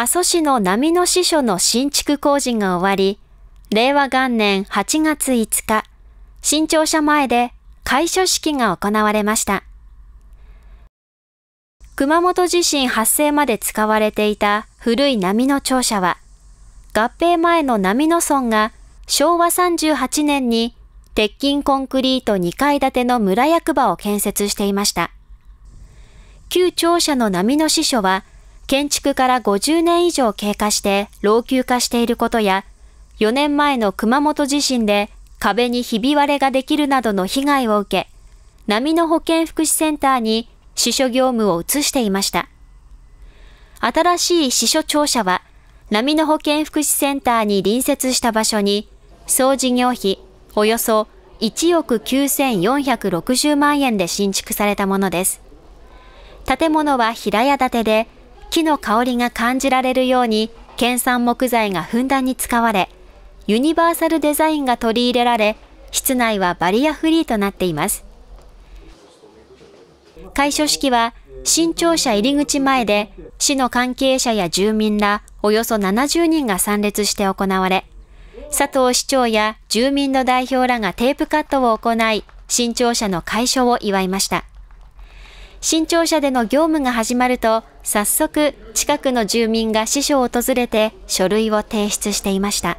阿蘇市の波の支所の新築工事が終わり、令和元年8月5日、新庁舎前で開所式が行われました。熊本地震発生まで使われていた古い波の庁舎は、合併前の波の村が昭和38年に鉄筋コンクリート2階建ての村役場を建設していました。旧庁舎の波の支所は建築から50年以上経過して老朽化していることや、4年前の熊本地震で壁にひび割れができるなどの被害を受け、波の保健福祉センターに支所業務を移していました。新しい支所庁舎は、波の保健福祉センターに隣接した場所に、総事業費およそ1億9460万円で新築されたものです。建物は平屋建てで、木の香りが感じられるように県産木材がふんだんに使われ、ユニバーサルデザインが取り入れられ、室内はバリアフリーとなっています。開所式は新庁舎入り口前で市の関係者や住民らおよそ70人が参列して行われ、佐藤市長や住民の代表らがテープカットを行い、新庁舎の開所を祝いました。新庁舎での業務が始まると、早速近くの住民が師匠を訪れて書類を提出していました。